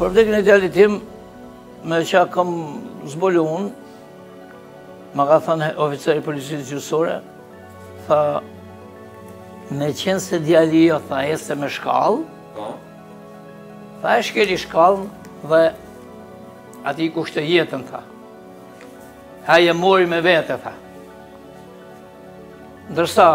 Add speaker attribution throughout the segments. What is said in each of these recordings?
Speaker 1: Për vdekjen e djalit tim, me ça kam zbulu unë, ma ka thënë oficeri policisë gjyqësore, tha, me qenë se djali jot, tha, ishte me shkallë,
Speaker 2: po.
Speaker 1: tha, e shkeli shkallën, dhe atij i kushtoi jetën, tha. Ha e mori me vete, tha. Ndërsa,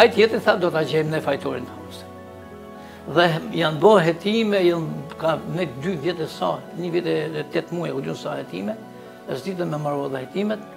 Speaker 1: ai tjetri, tha, do ta gjejmë ne fajtorin, tha. Dhe janë bo hetime, janë ka me dy vjet e ca, një vjet e tetë muaj, u gjënë sa hetime, e së ditë me marrë dhe hetimet.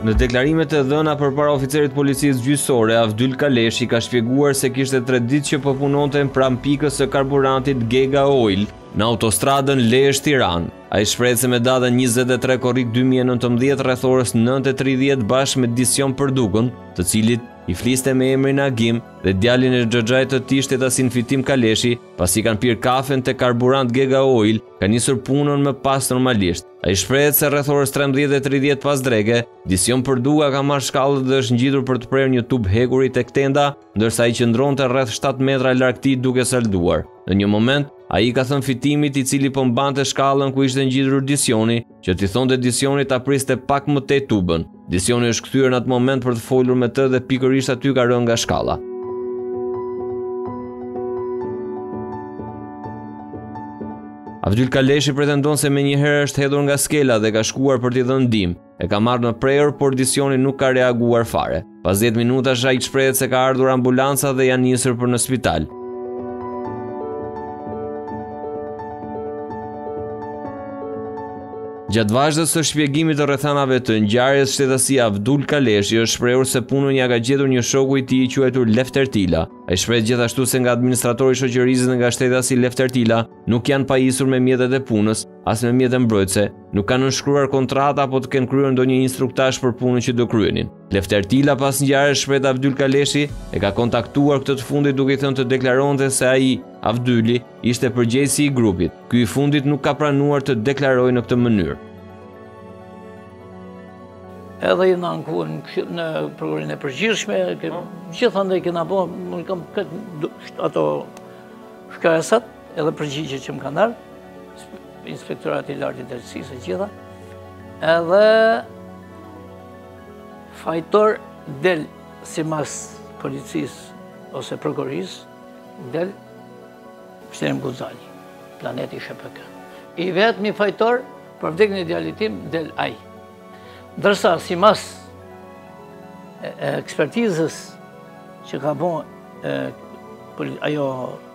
Speaker 3: Në deklarimet e dhëna përpara oficerit të policisë gjyqësore, Avdyl Kaleshi ka shpjeguar se kishte tre ditë që po punonte pranë pikës së karburantit Gega Oil në autostradën Lezhë Tiranë. Ai shprehet se me datën njëzet e tre korrik dy mijë e nëntëmbëdhjetë rreth orës nëntë e tridhjetë bashkë me Disjon Përdukën, të cilit i fliste me emrin Agim dhe djalin e xhaxhait të tij shtetasin Fitim Kaleshi, pasi kanë pirë kafen te Karburant Gega Oil, ka nisur punën më pas normalisht. Ai shprehet se rreth orës trembëdhjetë e tridhjetë pas dreke, Disjon Përduka ka marrë shkallët dhe është ngjitur për të prerë një tub hekuri tek tenda, ndërsa ai qëndronte rreth shtatë metra larg tij duke salduar. Në një moment, ai i ka thënë Fitimit i cili po mbante shkallën ku ishte ngjitur Disjoni, që t'i thoshte Disjonit ta priste pak më tej tubin. Disjoni është kthyer në atë moment për të folur me të dhe pikërisht aty ka rënë nga shkalla. Avdyl Kaleshi pretendon se menjëherë është hedhur nga skela dhe ka shkuar për t'i dhënë ndihmë. E ka marrë në prehër, por Disjoni nuk ka reaguar fare. Pas 10 minutash ai shprehet se ka ardhur ambulanca dhe janë nisur për në spital. Gjatë vazhdës së shpjegimit të rrethanave të ngjarjes, shtetasi Avdyl Kaleshi është shprehur se punën ia ka gjetur një shoku i tij i quajtur Lefter Tila. Ai shprehet gjithashtu se nga administratori i shoqërisë dhe nga shtetasi Lefter Tila nuk janë pajisur me mjetet e punës, as me mjete mbrojtëse, nuk kanë nënshkruar kontrata apo të kenë kryer ndonjë instruktazh për punën që do kryenin. Lefter Tila pas ngjarjes shprehet Avdyl Kaleshi e ka kontaktuar këtë të fundit duke i thënë të deklaronte se ai, Avdyli, ishte përgjegjësi i grupit. Ky i fundit nuk ka pranuar të deklarojë në këtë mënyrë.
Speaker 1: Edhe jena anku në prokurorinë e përgjithshme, po. gjithandej kena bo, unë kam këtu ato shkresat, Edhe përgjigje që më kanë dhënë, inspektorati i lartë i drejtësisë e gjitha, edhe fajtor del simas policisë ose prokurorisë, del Shterim Guzani, planeti SHPK. I vetmi fajtor, për vdekjen e djalit tim, del ai. Ndërsa, simas ekspertizës që ka bon ajo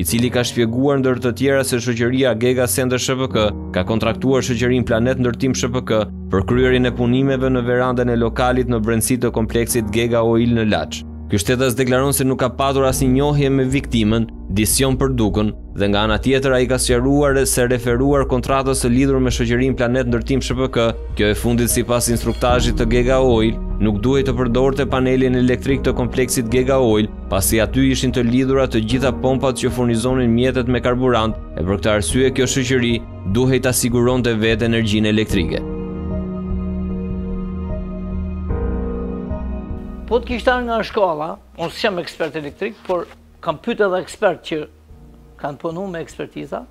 Speaker 1: i
Speaker 3: cili ka shpjeguar ndër të tjera se shoqëria Gega Center SHPK ka kontraktuar shoqërinë Planet Ndërtim SHPK për kryerjen e punimeve në verandën e lokalit në brendësi të kompleksit Gega Oil në Laç. Ky shtetas deklaron se nuk ka patur asnjë njohje me viktimën, Dision Përdukën, dhe nga ana tjetër ai ka sqaruar se referuar kontratës së lidhur me shoqërinë Planet Ndërtim SHPK, kjo e fundit sipas instruktazhit të Gega Oil, nuk duhej të përdorte panelin elektrik të kompleksit Gega Oil, pasi aty ishin të lidhura të gjitha pompat që furnizonin mjetet me karburant, e për këtë arsye kjo shoqëri duhej ta siguronte vetë energjinë elektrike.
Speaker 1: Po të kishte ardh nga shkalla, unë s'jam ekspert elektrik, por kam pyt edhe ekspertë që kanë punu me ekspertiza,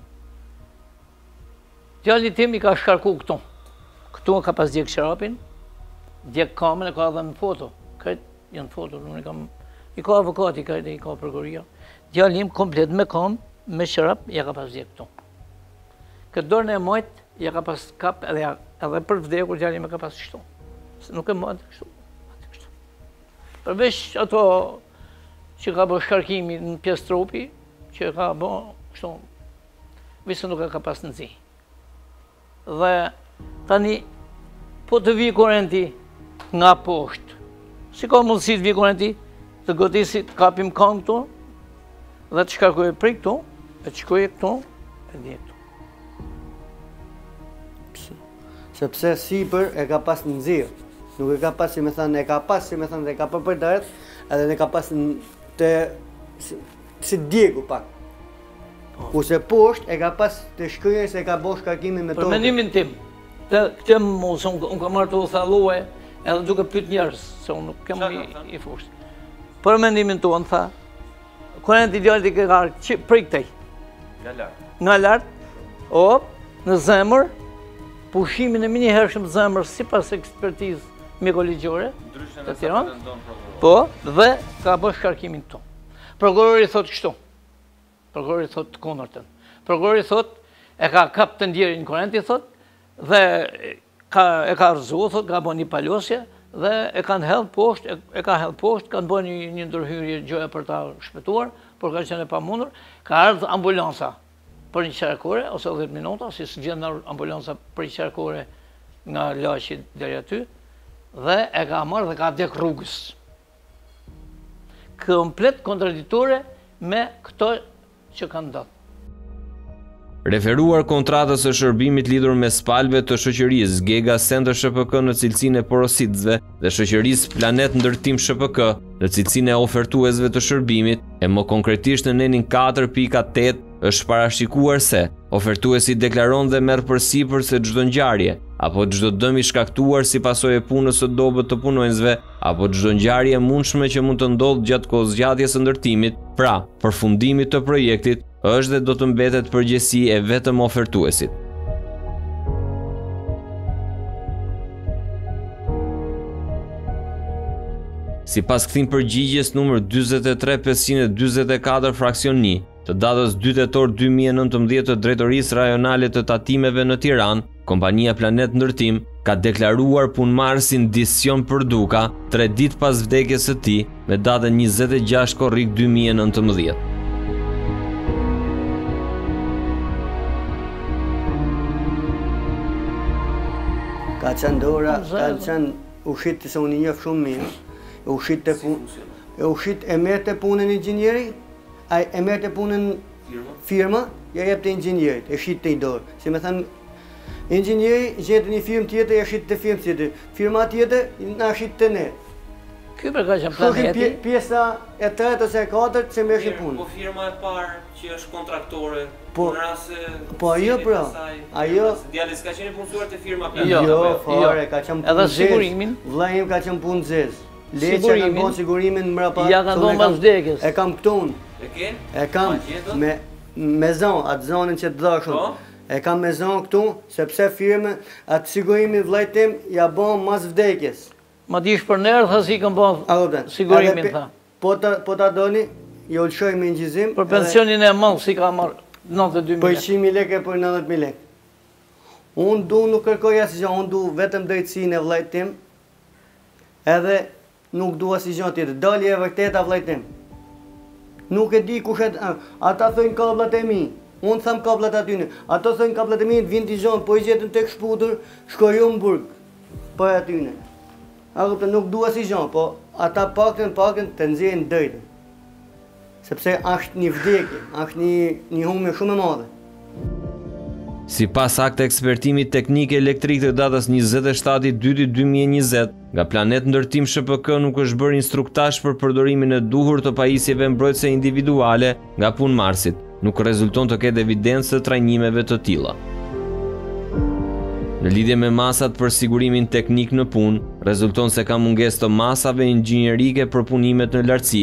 Speaker 1: Djali tim i ka shkarku këtu. Këtu ka pas djeg çorapin, djeg kamën e ka dhe në foto. Këto janë foto, unë i kam... I ka avokati, këto i ka prokuroria. Djali im komplet me kamë, me çorap, ia ka pas djeg këtu. Këtë dorën e majtë, ia ka pas kap edhe, edhe për vdekur djali im e ka pas kështu. Se nuk e majtë kështu. Përveç ato që ka bo shkarkimi në pjesë trupi, që ka bo kështu Visi nuk e ka pas nxi. Dhe tani, po të vi kurenti nga poshtë, si ka mundësi të vi kurenti, të godisi, të kapi kamën këtu, dhe të shkarkojë prej këtu, e të shkarkojë këtu, edhe këtu.
Speaker 2: Sepse sipër e ka pas nxi, nuk e ka pas, si me thënë, e ka pas, si me thënë, dhe e ka përpër dhe edhe dhe ka pas në të Se djegur pak. Kurse poshtë e ka pas të shkënjën se ka bo shkarkimin me tokë.
Speaker 1: Për mendimin tim, dhe këtë më mu, se unë kam marrë të u thalue, edhe duke pyt njerëz, se unë nuk jam i fushës. Për mendimin tonë, tha, kurenti djalit i ka rënë, që prej këtej? Nga lartë. Nga lartë, o, në zemër, pushimin e menjëhershëm zemër, sipas ekspertizës mjekoligjore, të tiron, po, dhe ka bërë shkarkimin të Prokurori thotë kështu. Prokurori thotë të kundërtën. Prokurori thotë e ka kap të ndjerin kurenti thotë dhe ka e ka rrëzuar thotë ka bën një palosje dhe e kanë hedh poshtë, e ka hedh poshtë, kanë bën një, një ndërhyrje gjoja për ta shpëtuar, por ka qenë e pamundur, ka ardhur ambulanca për një çerek ore ose 10 minuta, si s'vjen ambulanca për një çerek ore nga Laçi deri aty dhe e ka marrë dhe ka vdek rrugës. Komplet kontradiktore me këto që kanë ndodhur.
Speaker 3: Referuar kontratës së shërbimit lidhur mes palëve të shoqërisë Gega Center SHPK në cilësinë e porositësve dhe shoqërisë Planet Ndërtim SHPK në cilësinë e ofertuesve të shërbimit, e më konkretisht në nenin katër pika tetë, është parashikuar se ofertuesi deklaron dhe merr përsipër se çdo ngjarje apo çdo dëm i shkaktuar si pasojë e punës së dobët të punonjësve, apo çdo ngjarje e mundshme që mund të ndodhë gjatë kohëzgjatjes së ndërtimit, pra, përfundimit të projektit, është dhe do të mbetet përgjegjësi e vetëm ofertuesit. Sipas kthim përgjigjes numër 43544 fraksion 1, të datës dy tetor dy mijë e nëntëmbëdhjetë të Drejtorisë Rajonale të Tatimeve në Tiranë, Kompania Planet Ndërtim ka deklaruar punëmarrësin Disjon Përduka tre ditë pas vdekjes së tij me datën 26 korrik 2019.
Speaker 2: Ka qënë dora, ka qënë ushit të se unë i njof shumë mirë, ushit të punë, u shit, e merrte punën inxhinieri, e mërë të punën Firma, ja jepte inxhinierit, e shitte i dorë. Si me thënë, inxhinieri gjente një firmë tjetër, ja shitte firmës tjetër. Firma tjetër, na shitte ne.
Speaker 1: Ky për ka
Speaker 2: që
Speaker 1: planeti...
Speaker 2: pjesa e tretë ose e katër që me shit punë.
Speaker 4: Po firma e parë që është kontraktore,
Speaker 2: po
Speaker 4: në rast...
Speaker 2: Po ajo pra, ajo...
Speaker 4: Djali s'ka qenë punësuar te firma planeti.
Speaker 2: Jo,
Speaker 1: jo,
Speaker 2: fare, ka qenë punë e zezë.
Speaker 1: Edhe sigurimin.
Speaker 2: Vllai im ka qenë punë e zezë. Leçi e
Speaker 1: kanë
Speaker 2: bën sigurimin mbrapa.
Speaker 1: Ja kanë
Speaker 2: bën
Speaker 1: pas vdekjes.
Speaker 2: E kam këtu unë.
Speaker 4: E ke?
Speaker 2: E kam me me zo, atë zonin që të dhashë un.
Speaker 4: Po?
Speaker 2: E kam me zo këtu, sepse firma, atë sigurimin vllajt tim ja bën mas vdekjes.
Speaker 1: Ma dish për nerë, tha, si kam
Speaker 2: bo
Speaker 1: sigurimin, tha.
Speaker 2: Po ta po doni, jua lëshoj me inçizim.
Speaker 1: Për pensionin e mëllë, se ka marrë 92.000
Speaker 2: lek.
Speaker 1: Për
Speaker 2: 100.000 lek e për 90.000 lek. Unë du nuk kërkoj asgjë, unë du vetëm drejtësin e vllajt tim, Edhe nuk du asi gja tjetër. Të dali e vërteta e vllait tim. Nuk e di kush e ata thojnë kabllat e mi. Unë tham kabllat e atyne. Ata thojnë kabllat e mi, vijnë t'i gjejnë, po i gjetën të kshputur, shkoj un m'burg. Po e atyne. A kupton, nuk du asi gja, po ata paktën paktën të nxjerrin drejtën. Sepse asht një vdekje, asht një një humbje shumë e madhe.
Speaker 3: Sipas akt ekspertimit teknik elektrik të datës njëzet e shtatë i dyti dy mijë e njëzet, nga Planet Ndërtim SHPK nuk është bërë instruktazh për përdorimin e duhur të pajisjeve mbrojtëse individuale nga punëmarrësit, nuk rezulton të ketë evidencë të trajnimeve të tilla. Në lidhje me masat për sigurimin teknik në punë, rezulton se ka mungesë të masave inxhinierike për punimet në lartësi,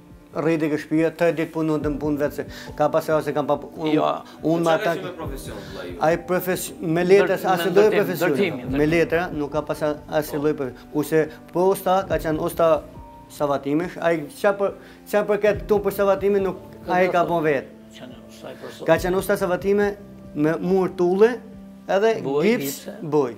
Speaker 4: Rriti ke shpia, tre ditë punë
Speaker 2: të më punë vetë se ka pas e ose kam pa punë.
Speaker 1: Jo,
Speaker 2: unë
Speaker 4: ma ta...
Speaker 2: Ai profesion, me letra,
Speaker 1: asnji
Speaker 2: lloj
Speaker 1: profesion.
Speaker 2: Me letra, nuk ka pas asnji lloj profesion. Kuse, po usta, ka qenë usta suvatimesh, ai qe për, qe për këtë këtu për suvatime, nuk, ai ka po vetë. Ka qenë usta suvatime, me mur tulle, edhe gips, bojë.